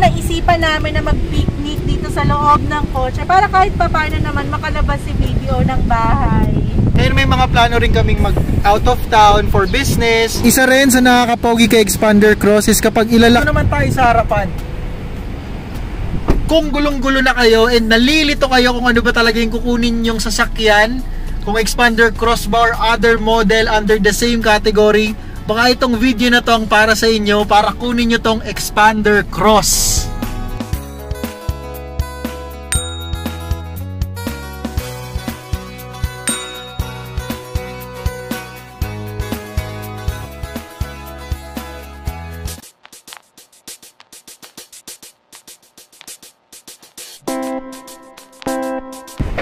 naisipan namin na mag-picnic dito sa loob ng kotse para kahit pa paano naman makalabas si BBO ng bahay. And may mga plano rin kaming mag out of town for business. Isa rin sa nakakapogi kay Expander Cross is kapag ilalak naman tayo sa harapan. Kung gulong-gulo na kayo and nalilito kayo kung ano ba talaga yung kukunin yung sasakyan, kung Expander Crossbar, other model under the same category, baka itong video na to ang para sa inyo para kunin nyo tong Expander Cross.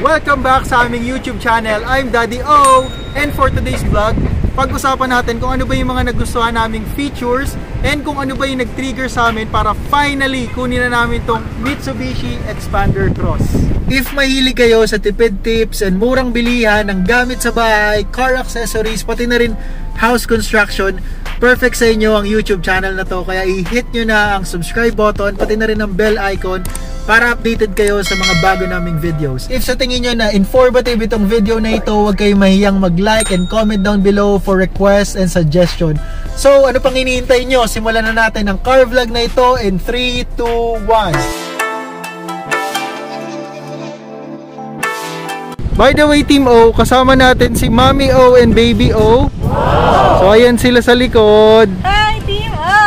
Welcome back sa aming YouTube channel. I'm Daddy O. And for today's vlog, pag-usapan natin kung ano ba yung mga nagustuhan naming features and kung ano ba yung nag-trigger sa amin para finally kunin na namin tong Mitsubishi Expander Cross. If mahilig kayo sa tipid tips and murang bilihan ng gamit sa bahay, car accessories, pati na rin house construction, perfect sa inyo ang YouTube channel na to. Kaya i-hit nyo na ang subscribe button, pati na rin ang bell icon para updated kayo sa mga bago naming videos. If sa tingin nyo na informative itong video na ito, huwag kayong mahiyang mag-like and comment down below for requests and suggestion. So, ano pang iniintay nyo? Simulan na natin ang car vlog na ito in 3, 2, 1. By the way, Team O, kasama natin si Mommy O and Baby O. So, ayan sila sa likod. Hi, Team O!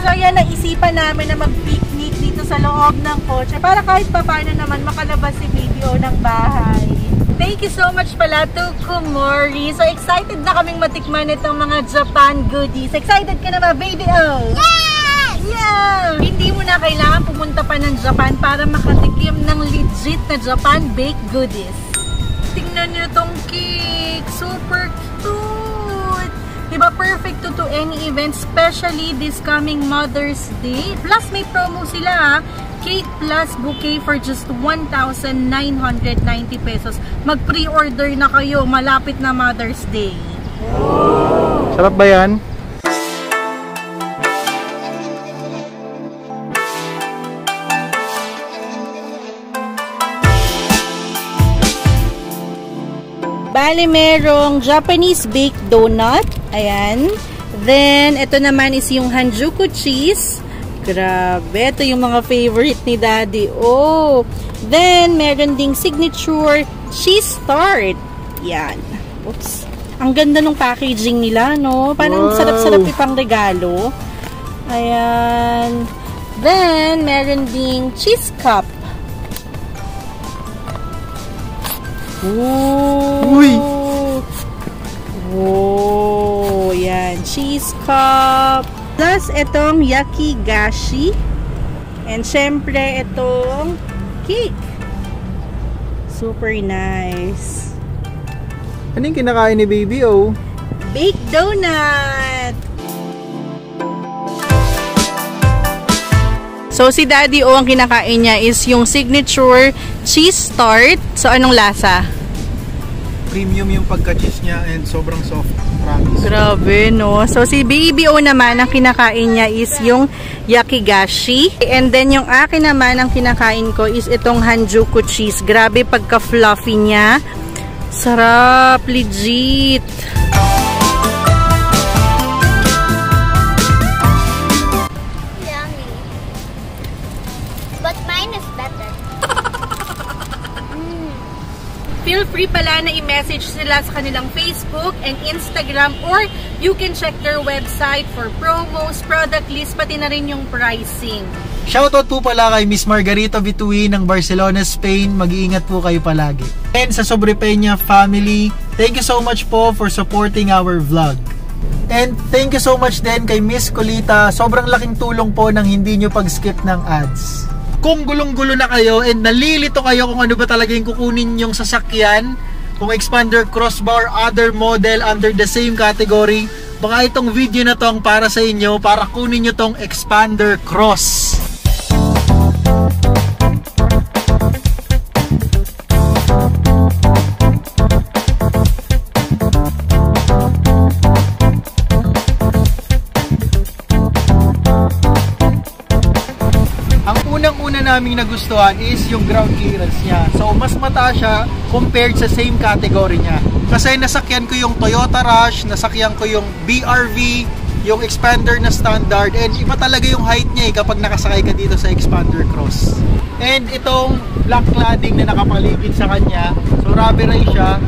So, ayan, naisipan namin na mag-picnic dito sa loob ng kotse para kahit pa paano naman makalabas si BBO ng bahay. Thank you so much pala to Kumori. So excited na kaming matikman itong mga Japan goodies. Excited ka na ba, Baby O? Yes! Yeah! Hindi mo na kailangan pumunta pa ng Japan para makatikim ng legit na Japan baked goodies. Tingnan niyo tong cake! Super cute! Perfect to to any event, especially this coming Mother's Day. Plus may promo sila ha. Cake plus bouquet for just 1,990 pesos. Mag-pre-order na kayo, malapit na Mother's Day. Sarap ba yan? Bali, merong Japanese baked donut. Ayan. Then, ito naman is yung Hanjuku cheese. Grabe. Ito yung mga favorite ni Daddy. Oh. Then, meron ding signature cheese tart. Yan. Oops. Ang ganda ng packaging nila, no? Parang Wow. sarap-sarap ipang regalo. Ayan. Then, meron ding cheese cup. Ooh. Uy! Cheese cup. Plus, itong yakigashi. And syempre, itong cake. Super nice. Ano yung kinakain ni Baby O? Baked donut. So, si Daddy O, ang kinakain niya is yung signature cheese tart. So, anong lasa? Premium yung pagka-cheese niya and sobrang soft. Promise. Grabe, no? So, si Baby O naman, ang kinakain niya is yung yakigashi. And then, yung akin naman, ang kinakain ko is itong Hanjuku cheese. Grabe, pagka-fluffy niya. Sarap, legit. Yummy. But mine is better. Feel free pala na i-message sila sa kanilang Facebook and Instagram or you can check their website for promos, product list, pati na rin yung pricing. Shoutout po pala kay Miss Margarita Bituin ng Barcelona, Spain. Mag-iingat po kayo palagi. And sa Sobrepeña family, thank you so much po for supporting our vlog. And thank you so much din kay Miss Colita. Sobrang laking tulong po ng hindi nyo pag-skip ng ads. Kung gulong-gulo na kayo and nalilito kayo kung ano ba talaga yung kukunin yung sasakyan, kung expander crossbar, other model under the same category, baka itong video na to ang para sa inyo para kunin nyo tong expander cross. Unang-una naming nagustuhan is yung ground clearance niya. So, mas mataas siya compared sa same category niya. Kasi nasakyan ko yung Toyota Rush, nasakyan ko yung BRV, yung expander na standard, and iba talaga yung height niya eh kapag nakasakay ka dito sa expander cross. And itong black cladding na nakapaligid sa kanya, so rubberized siya,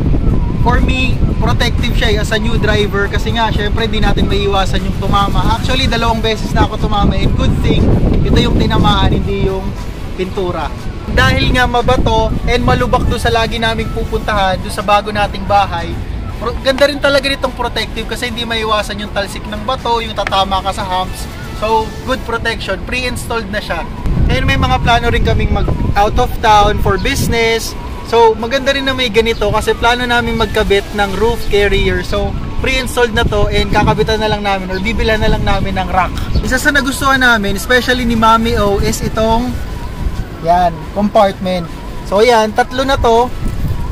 for me, protective siya eh, as a new driver kasi nga, syempre, di natin maiiwasan yung tumama. Actually, dalawang beses na ako tumama and good thing, ito yung tinamaan, hindi yung pintura. Dahil nga mabato and malubak doon sa lagi naming pupuntahan, doon sa bago nating bahay, ganda rin talaga nitong protective kasi hindi maiiwasan yung talsik ng bato, yung tatama ka sa humps. So, good protection. Pre-installed na siya. And may mga plano rin kaming mag out of town for business, So, maganda rin na may ganito kasi plano namin magkabit ng roof carrier. So, pre-installed na to and kakabitan na lang namin or bibilan na lang namin ng rack. Isa sa nagustuhan namin, especially ni Mami O, is itong yan, compartment. So, yan, tatlo na to.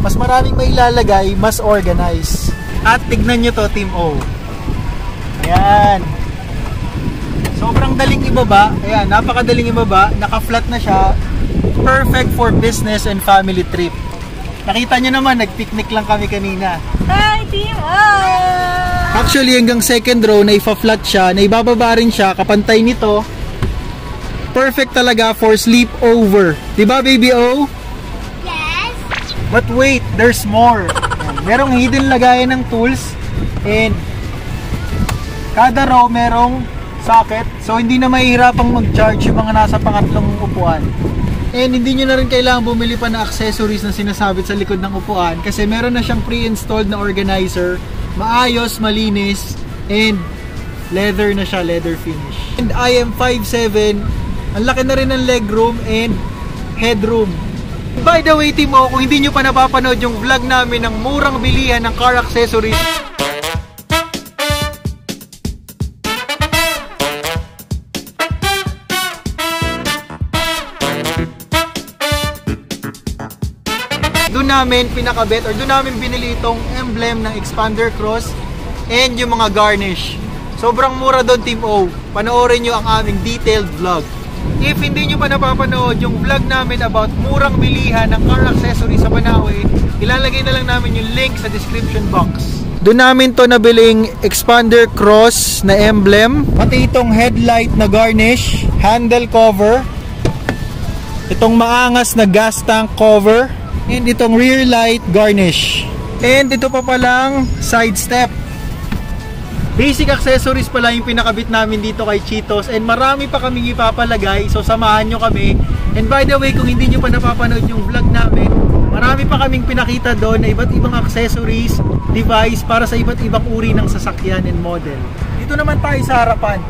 Mas maraming may ilalagay, mas organized. At tignan nyo to, Team O. Ayan. Sobrang daling ibaba. Ayan, napakadaling ibaba. Naka-flat na siya. Perfect for business and family trip. Nakita nyo naman, nag-picnic lang kami kanina. Hi, Team O! Actually, hanggang second row, na ifa-flat siya, na ibababa rin siya, kapantay nito. Perfect talaga for sleepover. Diba, baby O? Yes. But wait, there's more. Merong hidden lagayan ng tools and kada row merong socket. So hindi na mahihirapang mag-charge yung mga nasa pangatlong upuan. And hindi nyo na rin kailangan bumili pa ng accessories na sinasabit sa likod ng upuan kasi meron na siyang pre-installed na organizer, maayos, malinis, and leather na siya, leather finish. And I am 5'7", ang laki na rin ng legroom and headroom. By the way, Timo, kung hindi nyo pa napapanood yung vlog namin ng murang bilihan ng car accessories, namin pinakabit or doon namin binili itong emblem ng Expander Cross and yung mga garnish. Sobrang mura doon Team O. Panoorin nyo ang aming detailed vlog. If hindi nyo pa napapanood yung vlog namin about murang bilihan ng car accessories sa Banawe, ilalagay na lang namin yung link sa description box. Doon namin to nabiling expander cross na emblem, pati itong headlight na garnish, handle cover, itong maangas na gas tank cover, and itong rear light garnish. And ito pa palang side step. Basic accessories pala yung pinakabit namin dito kay Cheetos and marami pa kaming ipapalagay so samahan nyo kami. And by the way, kung hindi nyo pa napapanood yung vlog namin, marami pa kaming pinakita doon na iba't ibang accessories, device para sa iba't ibang uri ng sasakyan and model. Dito naman tayo sa harapan.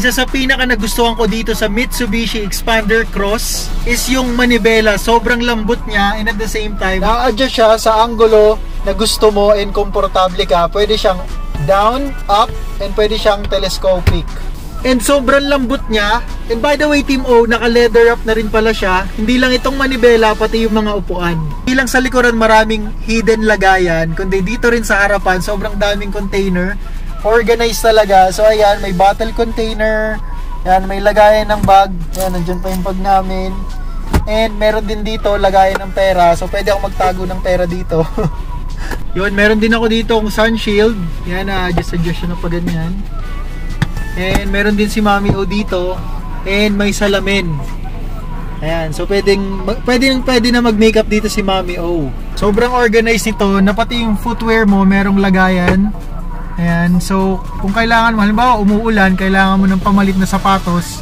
Isa sa pinaka nagustuhan ko dito sa Mitsubishi Expander Cross is yung manibela. Sobrang lambot niya and at the same time, na-adjust siya sa angulo na gusto mo and komportable ka. Pwede siyang down, up, and pwede siyang telescopic. And sobrang lambot niya. And by the way, Team O, naka-leather up na rin pala siya. Hindi lang itong manibela, pati yung mga upuan. Hindi lang sa likuran maraming hidden lagayan, kundi dito rin sa harapan, sobrang daming container organized talaga. So ayan, may bottle container. Yan, may lagayan ng bag. Yan, nandyan pa yung bag namin. And meron din dito lagayan ng pera. So pwede ako magtago ng pera dito. Yun, meron din ako dito ang sun shield. Yan, uh, adjust adjust siya na pa. And meron din si Mami O dito. And may salamin. Ayan, so pwedeng pwedeng pwede na mag-makeup dito si Mami O. Sobrang organized nito, na pati yung footwear mo merong lagayan. Ayan, so kung kailangan mo, halimbawa umuulan, kailangan mo ng pamalit na sapatos,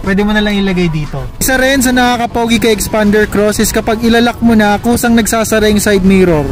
pwede mo na lang ilagay dito. Isa rin sa nakakapogi kay Expander Cross is kapag ilalak mo na, kusang nagsasara yung side mirror.